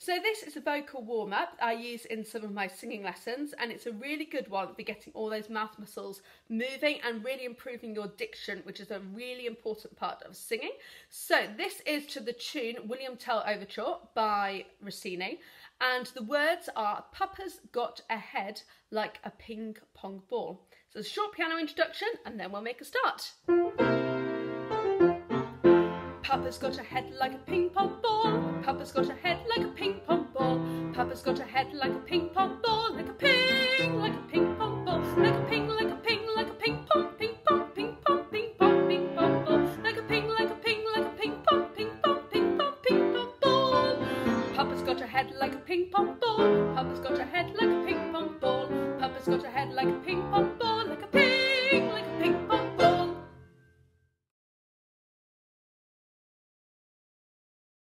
So this is a vocal warm-up I use in some of my singing lessons and it's a really good one for getting all those mouth muscles moving and really improving your diction which is a really important part of singing. So this is to the tune William Tell Overture by Rossini and the words are Papa's got a head like a ping pong ball. So a short piano introduction and then we'll make a start. Papa's got a head like a ping pong ball. Papa's got a head Papa's got a head like a ping pong ball. Like a ping, like a ping pong ball. Like a ping, like a ping, like a ping pong, ping pong, ping pong, ping pong, ping pong ball. Like a ping, like a ping, like a ping pong, ping pong, ping pong, ping pong ball. Papa's got a head like a ping pong ball. Papa's got a head like a ping pong ball. Papa's got a head like a